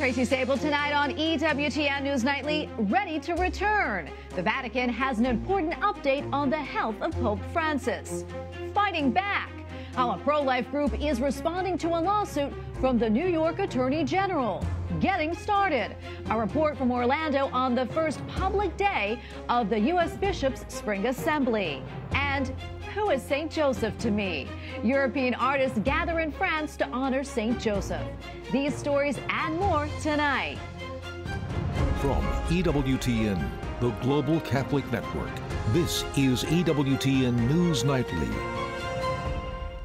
Tracy Sabol tonight on EWTN News Nightly, ready to return. The Vatican has an important update on the health of Pope Francis. Fighting back. How a pro life group is responding to a lawsuit from the New York Attorney General. Getting started. A report from Orlando on the first public day of the U.S. Bishops' Spring Assembly. And who is St. Joseph to me? European artists gather in France to honor St. Joseph. These stories and more tonight. From EWTN, the Global Catholic Network, this is EWTN News Nightly.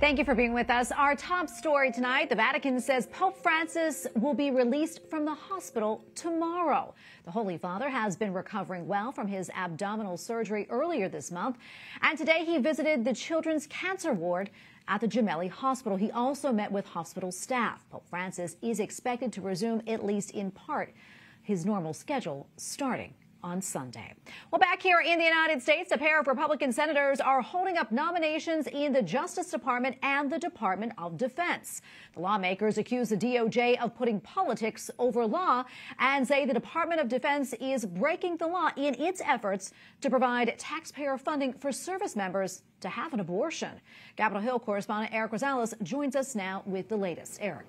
Thank you for being with us. Our top story tonight the Vatican says Pope Francis will be released from the hospital tomorrow. The Holy Father has been recovering well from his abdominal surgery earlier this month, and today he visited the Children's Cancer Ward at the Gemelli Hospital. He also met with hospital staff. Pope Francis is expected to resume, at least in part, his normal schedule starting on Sunday. Well, back here in the United States, a pair of Republican senators are holding up nominations in the Justice Department and the Department of Defense. The lawmakers accuse the DOJ of putting politics over law and say the Department of Defense is breaking the law in its efforts to provide taxpayer funding for service members to have an abortion. Capitol Hill correspondent Eric Rosales joins us now with the latest. Eric.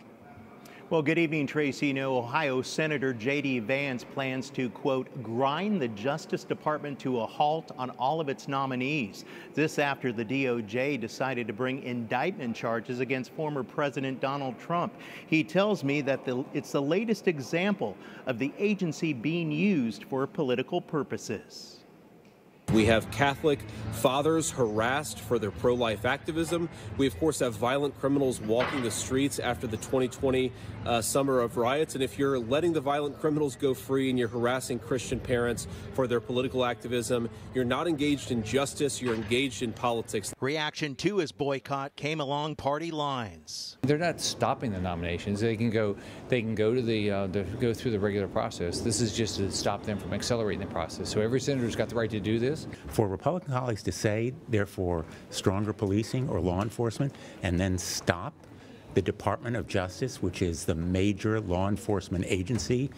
Well, good evening, Tracy. You know, Ohio Senator J.D. Vance plans to, quote, grind the Justice Department to a halt on all of its nominees. This after the DOJ decided to bring indictment charges against former President Donald Trump. He tells me that the, it's the latest example of the agency being used for political purposes. We have Catholic fathers harassed for their pro life activism. We, of course, have violent criminals walking the streets after the 2020 uh, summer of riots. And if you're letting the violent criminals go free and you're harassing Christian parents for their political activism, you're not engaged in justice, you're engaged in politics. Reaction to his boycott came along party lines. They're not stopping the nominations. They can go, they can go to the, uh, the go through the regular process. This is just to stop them from accelerating the process. So every senator's got the right to do this is. For Republican colleagues to say they're for stronger policing or law enforcement and then stop the Department of Justice, which is the major law enforcement agency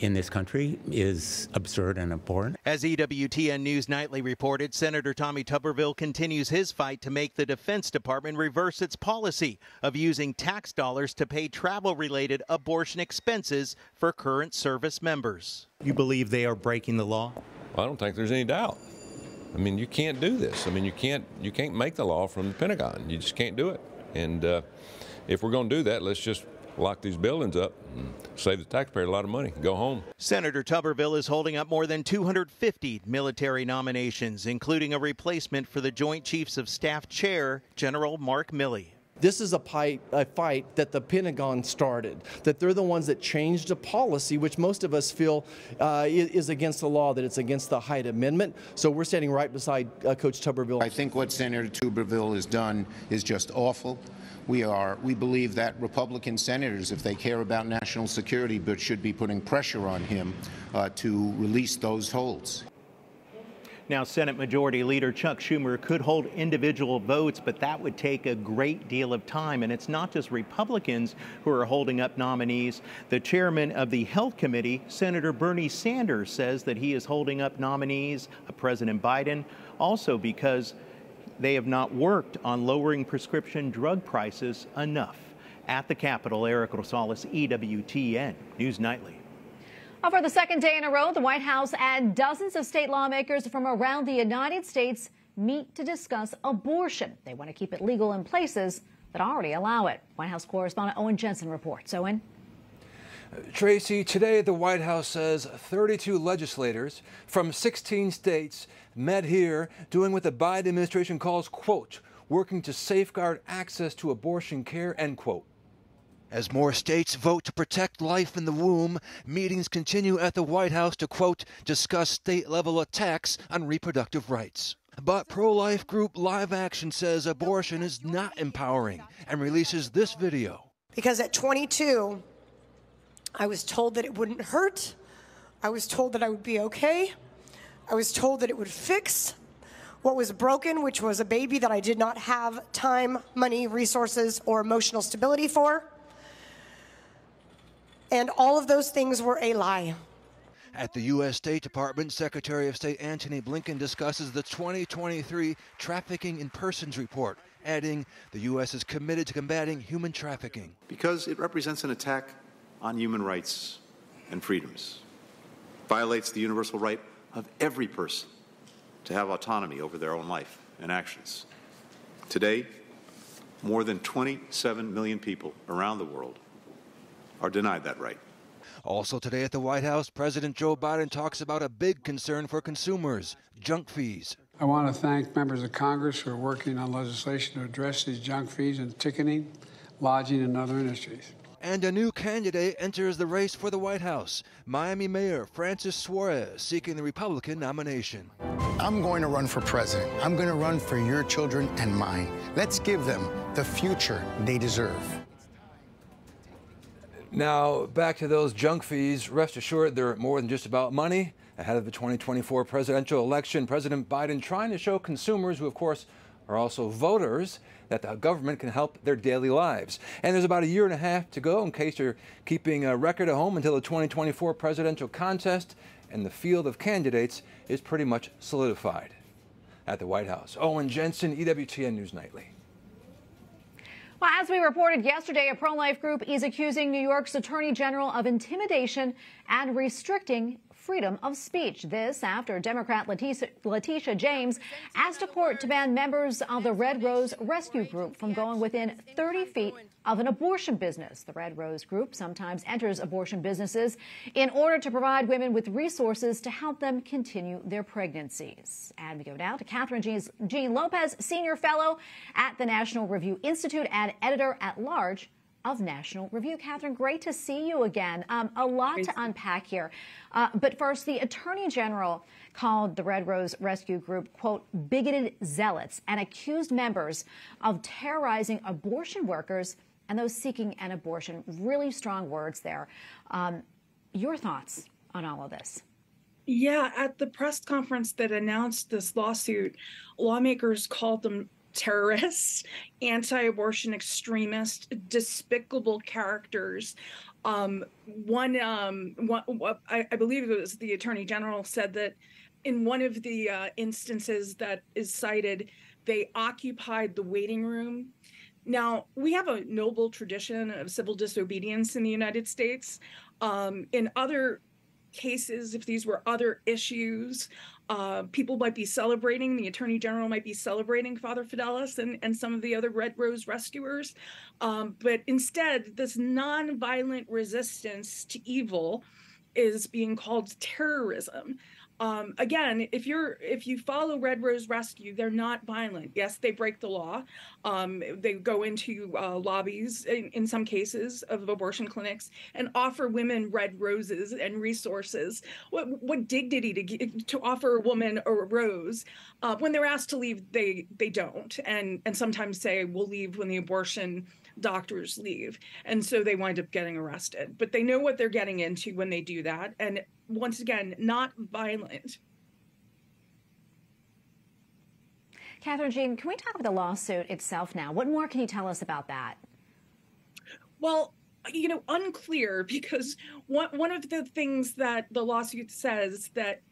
in this country is absurd and abhorrent. As EWTN News Nightly reported, Senator Tommy Tuberville continues his fight to make the Defense Department reverse its policy of using tax dollars to pay travel related abortion expenses for current service members. You believe they are breaking the law? I don't think there's any doubt. I mean, you can't do this. I mean, you can't you can't make the law from the Pentagon. You just can't do it. And uh, if we're going to do that, let's just lock these buildings up and save the taxpayer a lot of money. Go home. Senator Tuberville is holding up more than 250 military nominations, including a replacement for the Joint Chiefs of Staff Chair, General Mark Milley. This is a, fight, a fight that the Pentagon started, that they're the ones that changed a policy which most of us feel uh, is against the law, that it's against the Hyde Amendment. So we're standing right beside uh, Coach Tuberville. I think what Senator Tuberville has done is just awful. We are we believe that Republican senators, if they care about national security, but should be putting pressure on him uh, to release those holds. Now, Senate Majority Leader Chuck Schumer could hold individual votes, but that would take a great deal of time. And it's not just Republicans who are holding up nominees. The chairman of the Health Committee, Senator Bernie Sanders, says that he is holding up nominees of President Biden also because they have not worked on lowering prescription drug prices enough. At the Capitol, Eric Rosales, EWTN, News Nightly. Uh, for the second day in a row, the White House and dozens of state lawmakers from around the United States meet to discuss abortion. They want to keep it legal in places that already allow it. White House correspondent Owen Jensen reports. Owen? Tracy, today the White House says 32 legislators from 16 states met here doing what the Biden administration calls, quote, working to safeguard access to abortion care, end quote. As more states vote to protect life in the womb, meetings continue at the White House to, quote, discuss state level attacks on reproductive rights. But pro life group Live Action says abortion is not empowering and releases this video. Because at 22, I was told that it wouldn't hurt, I was told that I would be okay, I was told that it would fix what was broken, which was a baby that I did not have time, money, resources, or emotional stability for. And all of those things were a lie. At the U.S. State Department, Secretary of State Antony Blinken discusses the 2023 Trafficking in Persons report, adding the U.S. is committed to combating human trafficking. Because it represents an attack on human rights and freedoms, violates the universal right of every person to have autonomy over their own life and actions. Today, more than 27 million people around the world are denied that right. Also today at the White House, President Joe Biden talks about a big concern for consumers junk fees. I want to thank members of Congress who are working on legislation to address these junk fees in ticketing, lodging, and other industries. And a new candidate enters the race for the White House Miami Mayor Francis Suarez seeking the Republican nomination. I'm going to run for president. I'm going to run for your children and mine. Let's give them the future they deserve. Now, back to those junk fees. Rest assured, they're more than just about money. Ahead of the 2024 presidential election, President Biden trying to show consumers, who of course are also voters, that the government can help their daily lives. And there's about a year and a half to go in case you're keeping a record at home until the 2024 presidential contest, and the field of candidates is pretty much solidified. At the White House, Owen Jensen, EWTN News Nightly. Well, as we reported yesterday, a pro life group is accusing New York's Attorney General of intimidation and restricting freedom of speech. This after Democrat Letitia, James asked a court to ban members of the Red Rose Rescue Group from going within 30 feet of an abortion business. The Red Rose Group sometimes enters abortion businesses in order to provide women with resources to help them continue their pregnancies. And we go now to Kathryn Jean Lopez, Senior Fellow at the National Review Institute and Editor at Large of National Review. Kathryn, great to see you again. Um, a lot great. to unpack here. Uh, but first, the Attorney General called the Red Rose Rescue Group, quote, bigoted zealots and accused members of terrorizing abortion workers and those seeking an abortion. Really strong words there. Um, your thoughts on all of this? Yeah, at the press conference that announced this lawsuit, lawmakers called them terrorists, anti abortion extremists, despicable characters. Um, one, um, one I, I, believe it was the attorney general said that in one of the uh, instances that is cited, they occupied the waiting room. Now, we have a noble tradition of civil disobedience in the United States. Um, in other cases, if these were other issues, uh, people might be celebrating, the Attorney General might be celebrating Father Fidelis and, and some of the other Red Rose rescuers. Um, but instead, this nonviolent resistance to evil is being called terrorism um, again, if you're if you follow Red Rose Rescue, they're not violent. Yes, they break the law. Um, they go into uh, lobbies in, in, some cases of abortion clinics and offer women red roses and resources. What what dignity to to offer a woman a rose uh, when they're asked to leave? They they don't, and and sometimes say we'll leave when the abortion doctors leave. And so they wind up getting arrested. But they know what they're getting into when they do that. And once again, not violent. Kathryn Jean, can we talk about the lawsuit itself now? What more can you tell us about that? Well, you know, unclear because one, one of the things that the lawsuit says that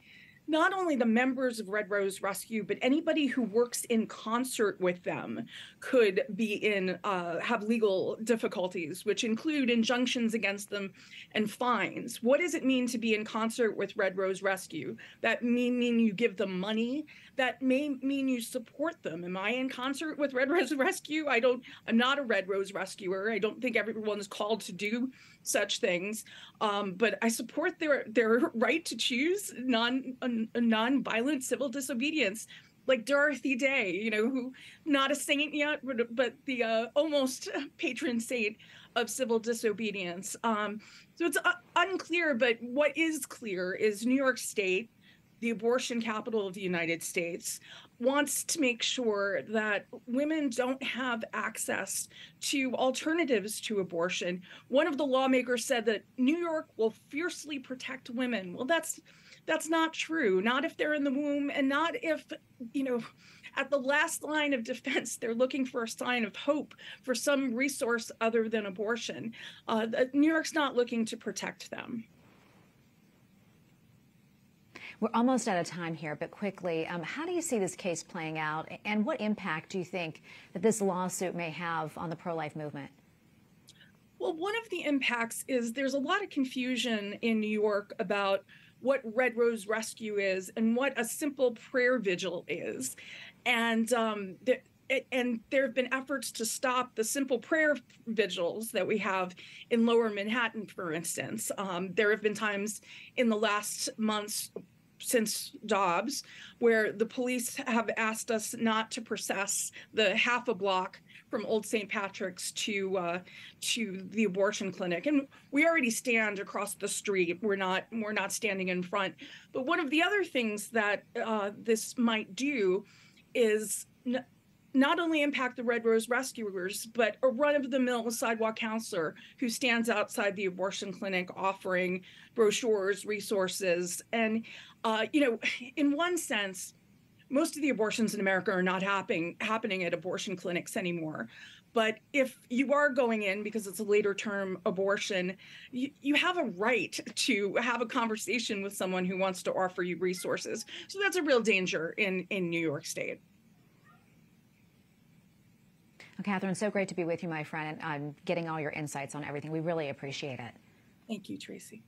not only the members of Red Rose Rescue, but anybody who works in concert with them could be in uh, have legal difficulties, which include injunctions against them and fines. What does it mean to be in concert with Red Rose Rescue? That mean mean you give them money? That may mean you support them. Am I in concert with Red Rose Rescue? I don't. I'm not a Red Rose rescuer. I don't think everyone's called to do such things. Um, but I support their their right to choose non a, non-violent civil disobedience like Dorothy Day, you know, who not a saint yet, but, but the uh, almost patron saint of civil disobedience. Um, so it's uh, unclear, but what is clear is New York State, the abortion capital of the United States, wants to make sure that women don't have access to alternatives to abortion. One of the lawmakers said that New York will fiercely protect women. Well, that's that's not true. Not if they're in the womb and not if, you know, at the last line of defense, they're looking for a sign of hope for some resource other than abortion. Uh, New York's not looking to protect them. We're almost out of time here, but quickly, um, how do you see this case playing out, and what impact do you think that this lawsuit may have on the pro life movement? Well, one of the impacts is there's a lot of confusion in New York about what Red Rose Rescue is and what a simple prayer vigil is. And um, the, and there have been efforts to stop the simple prayer vigils that we have in lower Manhattan, for instance. Um, there have been times in the last months since Dobbs, where the police have asked us not to process the half a block from Old St. Patrick's to uh, to the abortion clinic, and we already stand across the street. We're not we're not standing in front. But one of the other things that uh, this might do is not only impact the Red Rose rescuers, but a run of the mill sidewalk counselor who stands outside the abortion clinic offering brochures, resources. And, uh, you know, in one sense, most of the abortions in America are not happening happening at abortion clinics anymore. But if you are going in because it's a later term abortion, you, you have a right to have a conversation with someone who wants to offer you resources. So that's a real danger in, in New York State. Well, Kathryn, so great to be with you, my friend, and um, getting all your insights on everything. We really appreciate it. Thank you, Tracy.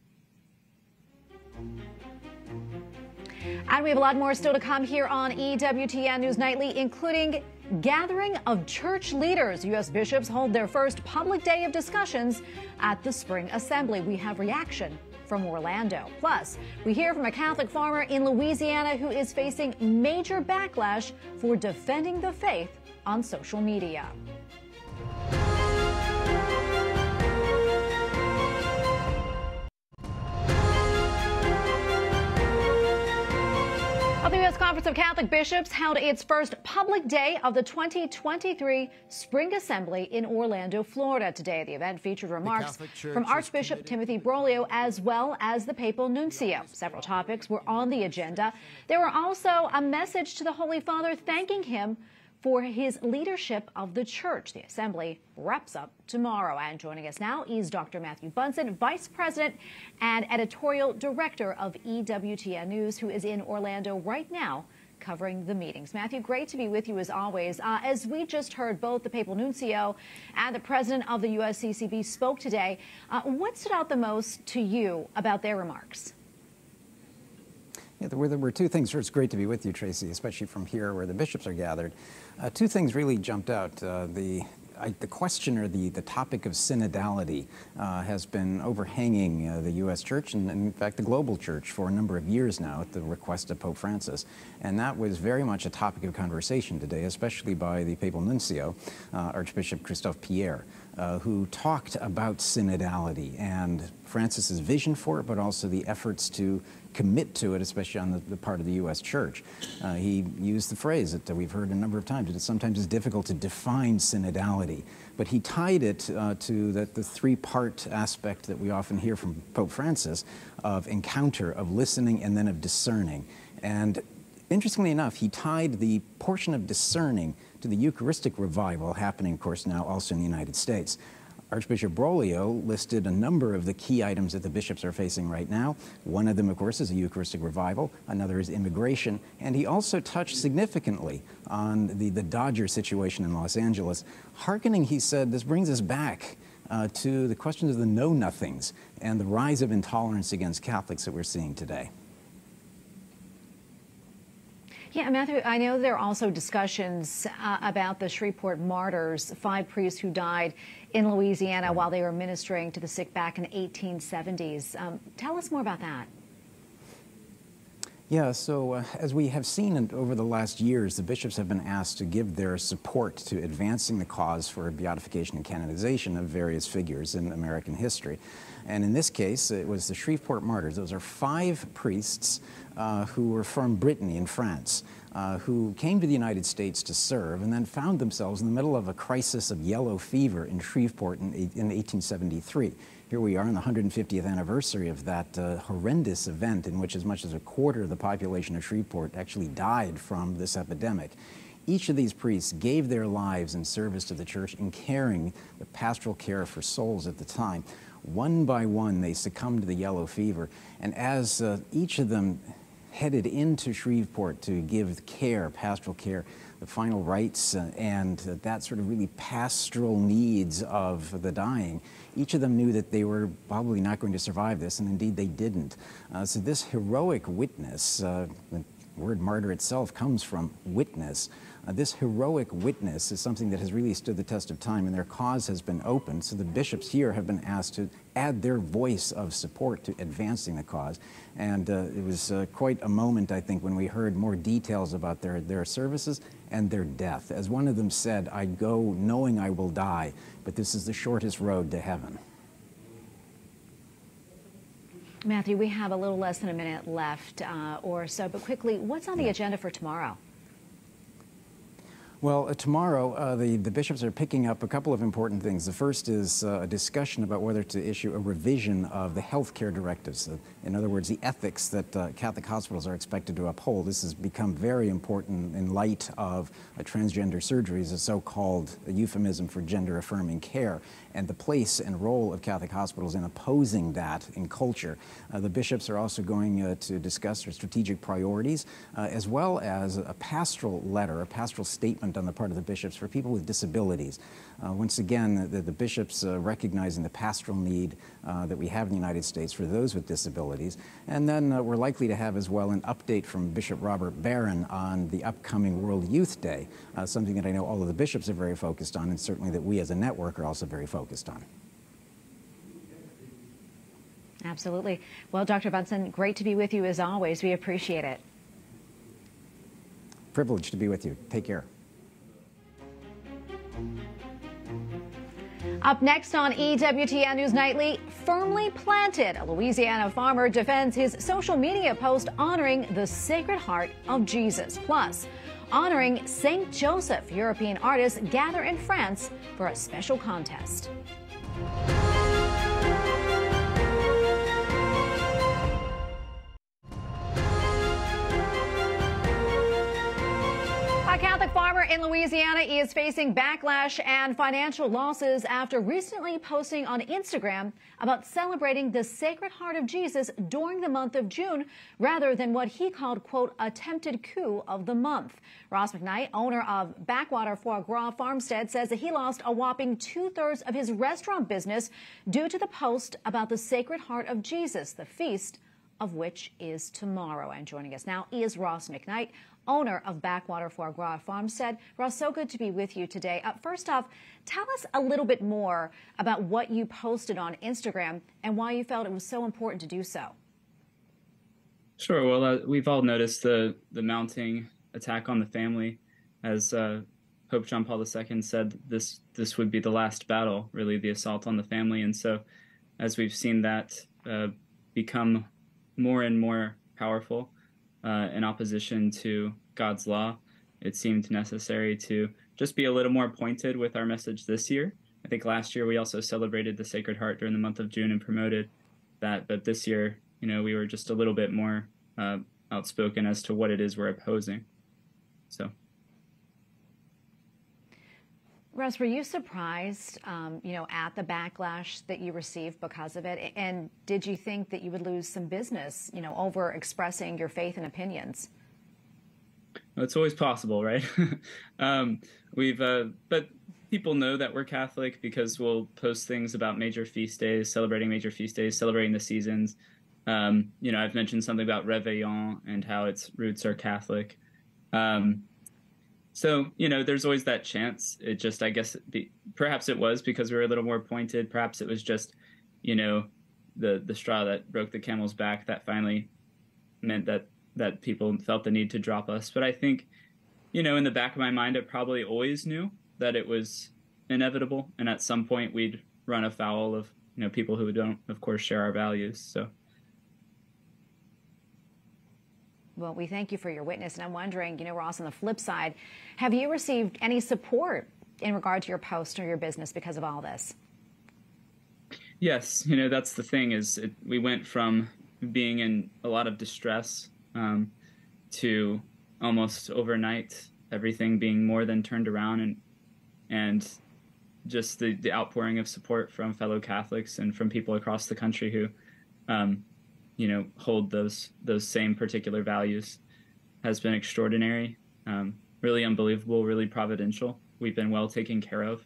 And we have a lot more still to come here on EWTN News Nightly, including gathering of church leaders. U.S. bishops hold their first public day of discussions at the Spring Assembly. We have reaction from Orlando. Plus, we hear from a Catholic farmer in Louisiana who is facing major backlash for defending the faith on social media. the U.S. Conference of Catholic Bishops held its first public day of the 2023 Spring Assembly in Orlando, Florida. Today, the event featured remarks from Archbishop Timothy Broglio as well as the papal nuncio. Several topics were on the agenda. There were also a message to the Holy Father thanking him for his leadership of the church. The assembly wraps up tomorrow. And joining us now is Dr. Matthew Bunson, Vice President and Editorial Director of EWTN News, who is in Orlando right now covering the meetings. Matthew, great to be with you as always. Uh, as we just heard, both the Papal Nuncio and the President of the USCCB spoke today. Uh, what stood out the most to you about their remarks? Yeah, there were, there were two things. It's great to be with you, Tracy, especially from here where the bishops are gathered. Uh, two things really jumped out. Uh, the I, the question or the, the topic of synodality uh, has been overhanging uh, the U.S. church and, and, in fact, the global church for a number of years now at the request of Pope Francis. And that was very much a topic of conversation today, especially by the papal nuncio, uh, Archbishop Christophe Pierre. Uh, who talked about synodality and Francis's vision for it, but also the efforts to commit to it, especially on the, the part of the U.S. church. Uh, he used the phrase that we've heard a number of times, that sometimes it's difficult to define synodality, but he tied it uh, to the, the three-part aspect that we often hear from Pope Francis of encounter, of listening, and then of discerning. And interestingly enough, he tied the portion of discerning to the Eucharistic revival happening, of course, now also in the United States. Archbishop Broglio listed a number of the key items that the bishops are facing right now. One of them, of course, is a Eucharistic revival. Another is immigration. And he also touched significantly on the, the Dodger situation in Los Angeles, hearkening, he said, this brings us back uh, to the questions of the know-nothings and the rise of intolerance against Catholics that we're seeing today. Yeah, Matthew, I know there are also discussions uh, about the Shreveport martyrs, five priests who died in Louisiana while they were ministering to the sick back in the 1870s. Um, tell us more about that. Yeah, so uh, as we have seen over the last years, the bishops have been asked to give their support to advancing the cause for beatification and canonization of various figures in American history. And in this case, it was the Shreveport martyrs. Those are five priests uh, who were from Brittany in France. Uh, who came to the United States to serve and then found themselves in the middle of a crisis of yellow fever in Shreveport in, in 1873 here we are on the 150th anniversary of that uh, horrendous event in which as much as a quarter of the population of Shreveport actually died from this epidemic. Each of these priests gave their lives in service to the church in caring the pastoral care for souls at the time. One by one, they succumbed to the yellow fever. And as uh, each of them headed into Shreveport to give care, pastoral care, the final rites, uh, and that sort of really pastoral needs of the dying, each of them knew that they were probably not going to survive this, and indeed they didn't. Uh, so this heroic witness, uh, the word martyr itself comes from witness. Uh, this heroic witness is something that has really stood the test of time, and their cause has been opened. So the bishops here have been asked to add their voice of support to advancing the cause. And uh, it was uh, quite a moment, I think, when we heard more details about their, their services and their death. As one of them said, I go knowing I will die, but this is the shortest road to heaven. Matthew, we have a little less than a minute left uh, or so, but quickly, what's on the agenda for tomorrow? Well, uh, tomorrow, uh, the, the bishops are picking up a couple of important things. The first is uh, a discussion about whether to issue a revision of the health care directives. Uh, in other words, the ethics that uh, Catholic hospitals are expected to uphold. This has become very important in light of uh, transgender surgeries, a so-called euphemism for gender-affirming care and the place and role of Catholic hospitals in opposing that in culture. Uh, the bishops are also going uh, to discuss their strategic priorities, uh, as well as a pastoral letter, a pastoral statement on the part of the bishops for people with disabilities. Once again, the, the bishops recognizing the pastoral need that we have in the United States for those with disabilities. And then uh, we're likely to have as well an update from Bishop Robert Barron on the upcoming World Youth Day, uh, something that I know all of the bishops are very focused on, and certainly that we as a network are also very focused on. Absolutely. Well, Dr. Bunson, great to be with you as always. We appreciate it. Privileged to be with you. Take care. Up next on EWTN News Nightly, firmly planted. A Louisiana farmer defends his social media post honoring the Sacred Heart of Jesus. Plus, honoring St. Joseph, European artists gather in France for a special contest. In Louisiana is facing backlash and financial losses after recently posting on Instagram about celebrating the Sacred Heart of Jesus during the month of June rather than what he called, quote, attempted coup of the month. Ross McKnight, owner of Backwater Foie Gras Farmstead, says that he lost a whopping two thirds of his restaurant business due to the post about the Sacred Heart of Jesus, the feast of which is tomorrow. And joining us now is Ross McKnight, owner of Backwater Foie Gras Farmstead, Ross, so good to be with you today. Uh, first off, tell us a little bit more about what you posted on Instagram and why you felt it was so important to do so. Sure. Well, uh, we've all noticed the the mounting attack on the family, as uh, Pope John Paul II said. This this would be the last battle, really, the assault on the family. And so, as we've seen that uh, become more and more powerful, uh, in opposition to God's law, it seemed necessary to just be a little more pointed with our message this year. I think last year we also celebrated the Sacred Heart during the month of June and promoted that, but this year, you know, we were just a little bit more uh, outspoken as to what it is we're opposing. So. Russ, were you surprised, um, you know, at the backlash that you received because of it? And did you think that you would lose some business, you know, over expressing your faith and opinions? It's always possible, right? um, we've, uh, but people know that we're Catholic because we'll post things about major feast days, celebrating major feast days, celebrating the seasons. Um, you know, I've mentioned something about Réveillon and how its roots are Catholic. Um, so you know, there's always that chance. It just, I guess, be, perhaps it was because we were a little more pointed. Perhaps it was just, you know, the the straw that broke the camel's back that finally meant that that people felt the need to drop us. But I think, you know, in the back of my mind, I probably always knew that it was inevitable, and at some point we'd run afoul of you know people who don't, of course, share our values. So. Well, we thank you for your witness, and I'm wondering, you know, Ross, on the flip side, have you received any support in regard to your post or your business because of all this? Yes, you know that's the thing is it, we went from being in a lot of distress um, to almost overnight everything being more than turned around and and just the, the outpouring of support from fellow Catholics and from people across the country who um, you know hold those those same particular values has been extraordinary um, really unbelievable really providential we've been well taken care of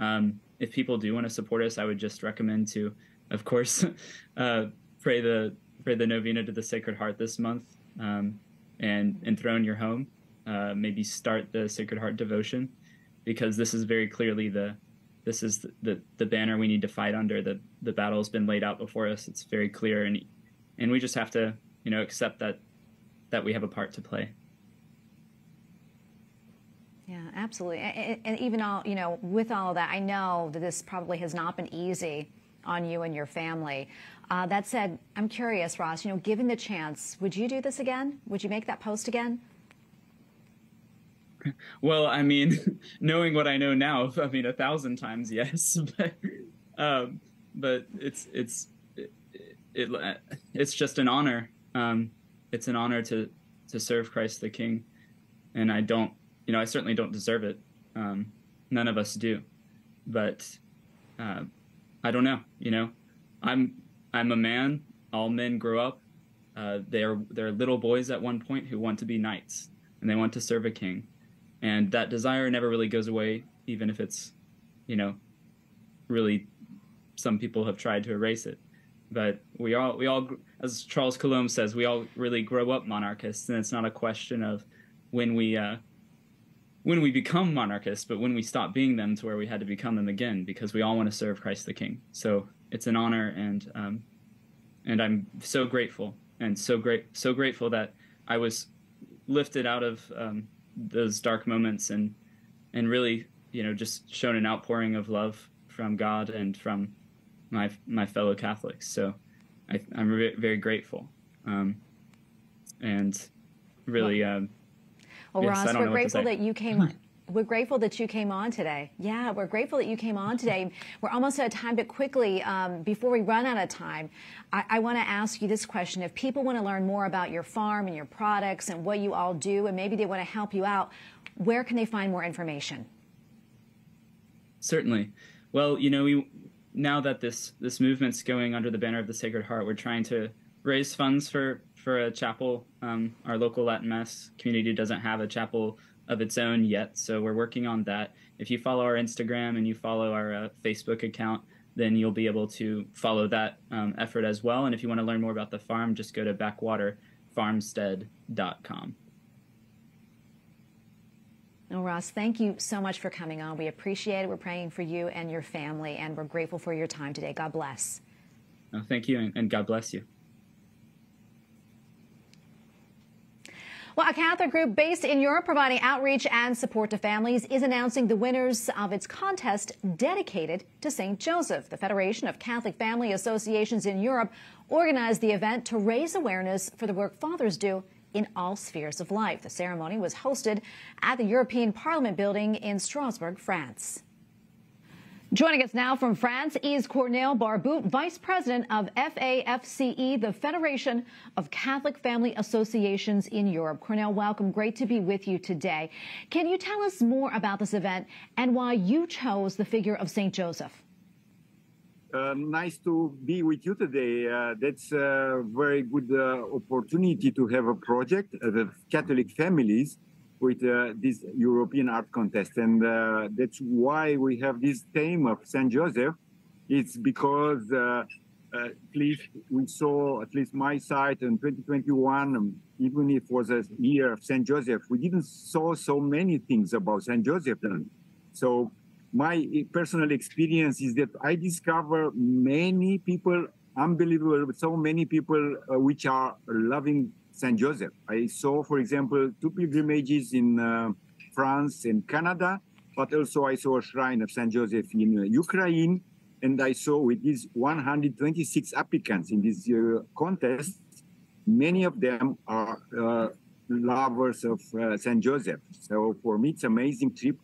um, if people do want to support us, I would just recommend to, of course, uh, pray the pray the novena to the Sacred Heart this month, um, and enthrone your home. Uh, maybe start the Sacred Heart devotion, because this is very clearly the this is the, the, the banner we need to fight under. The the battle has been laid out before us. It's very clear, and and we just have to you know accept that that we have a part to play. Yeah, absolutely. And, and, even all, you know, with all of that, I know that this probably has not been easy on you and your family. Uh, that said, I'm curious, Ross, you know, given the chance, would you do this again? Would you make that post again? Well, I mean, knowing what I know now, I mean, a thousand times yes, but, um, but it's, it's, it, it, it's just an honor. Um, it's an honor to, to serve Christ the King. And I don't, you know, I certainly don't deserve it. Um, none of us do, but uh, I don't know. You know, I'm I'm a man. All men grow up. Uh, they're they're little boys at one point who want to be knights and they want to serve a king, and that desire never really goes away, even if it's, you know, really, some people have tried to erase it. But we all we all, as Charles Coulombe says, we all really grow up monarchists, and it's not a question of when we uh, when we become monarchists, but when we stop being them to where we had to become them again, because we all want to serve Christ the King. So it's an honor, and um, and I'm so grateful, and so great, so grateful that I was lifted out of um, those dark moments, and and really, you know, just shown an outpouring of love from God and from my my fellow Catholics. So I, am re- very grateful, um, and really. Um, well, yes, Ross, we're grateful that you came on. We're grateful that you came on today. Yeah, we're grateful that you came on today. We're almost out of time, but quickly, um, before we run out of time, I, I want to ask you this question. If people want to learn more about your farm and your products and what you all do, and maybe they want to help you out, where can they find more information? Certainly. Well, you know, we, now that this this movement's going under the banner of the Sacred Heart, we're trying to raise funds for for a chapel. Um, our local Latin Mass community doesn't have a chapel of its own yet, so we're working on that. If you follow our Instagram and you follow our uh, Facebook account, then you'll be able to follow that um, effort as well. And if you want to learn more about the farm, just go to backwaterfarmstead.com. Well, Ross, thank you so much for coming on. We appreciate it. We're praying for you and your family, and we're grateful for your time today. God bless. Thank you, and God bless you. Well, a Catholic group based in Europe providing outreach and support to families is announcing the winners of its contest dedicated to St. Joseph. The Federation of Catholic Family Associations in Europe organized the event to raise awareness for the work fathers do in all spheres of life. The ceremony was hosted at the European Parliament building in Strasbourg, France. Joining us now from France is Cornel Barbut, Vice President of FAFCE, the Federation of Catholic Family Associations in Europe. Cornel, welcome. Great to be with you today. Can you tell us more about this event and why you chose the figure of St. Joseph? Uh, nice to be with you today. Uh, that's a very good uh, opportunity to have a project of Catholic families with uh, this European art contest. And uh, that's why we have this theme of St. Joseph. It's because uh, at least we saw, at least my site in 2021, um, even if it was a year of St. Joseph, we didn't saw so many things about St. Joseph. then. So my personal experience is that I discover many people, unbelievable, so many people uh, which are loving Saint Joseph. I saw, for example, two pilgrimages in uh, France and Canada, but also I saw a shrine of Saint Joseph in uh, Ukraine, and I saw with these 126 applicants in this uh, contest, many of them are uh, lovers of uh, Saint Joseph. So for me, it's amazing trip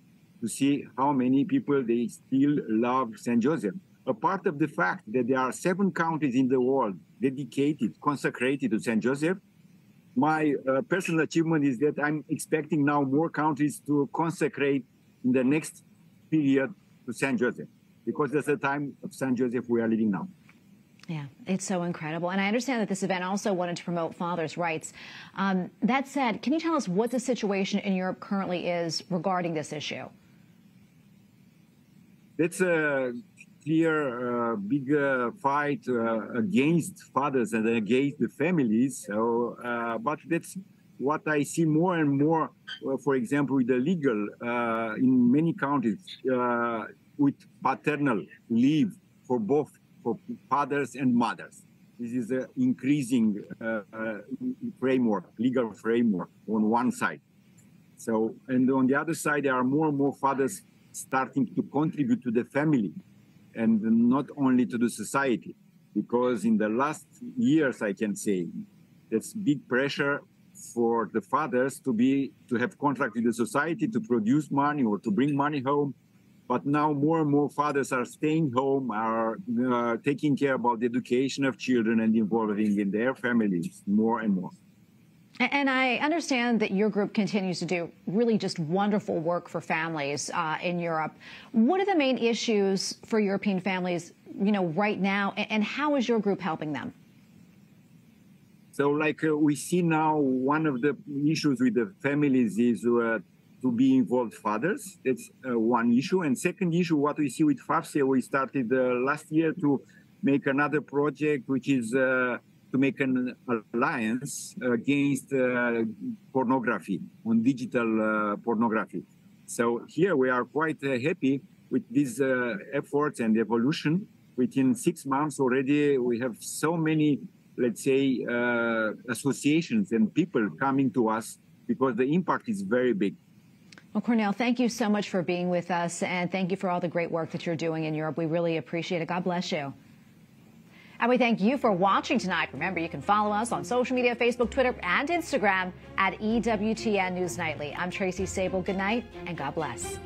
to see how many people they still love Saint Joseph. A part of the fact that there are seven countries in the world dedicated, consecrated to Saint Joseph, my uh, personal achievement is that I'm expecting now more countries to consecrate in the next period to Saint Joseph, because that's the time of Saint Joseph we are living now. Yeah, it's so incredible. And I understand that this event also wanted to promote fathers' rights. Um, that said, can you tell us what the situation in Europe currently is regarding this issue? That's a clear, uh, big uh, fight uh, against fathers and against the families. So, uh, but that's what I see more and more, uh, for example, with the legal uh, in many countries with paternal leave for both for fathers and mothers. This is an increasing framework, legal framework on one side. So, and on the other side, there are more and more fathers starting to contribute to the family and not only to the society. Because in the last years, I can say, there's big pressure for the fathers to be to have contract with the society to produce money or to bring money home. But now more and more fathers are staying home, are uh, taking care about the education of children and involving in their families more and more. And I understand that your group continues to do really just wonderful work for families uh, in Europe. What are the main issues for European families, you know, right now, and how is your group helping them? So, like uh, we see now, one of the issues with the families is uh, to be involved fathers. That's uh, one issue. And second issue, what we see with FAFCE, we started uh, last year to make another project, which is uh, to make an alliance against uh, pornography, on digital uh, pornography. So here we are quite uh, happy with these efforts and evolution. Within six months already, we have so many, let's say, associations and people coming to us because the impact is very big. Well, Cornel, thank you so much for being with us, and thank you for all the great work that you're doing in Europe. We really appreciate it. God bless you. And we thank you for watching tonight. Remember, you can follow us on social media Facebook, Twitter, and Instagram at EWTN News Nightly. I'm Tracy Sabol. Good night, and God bless.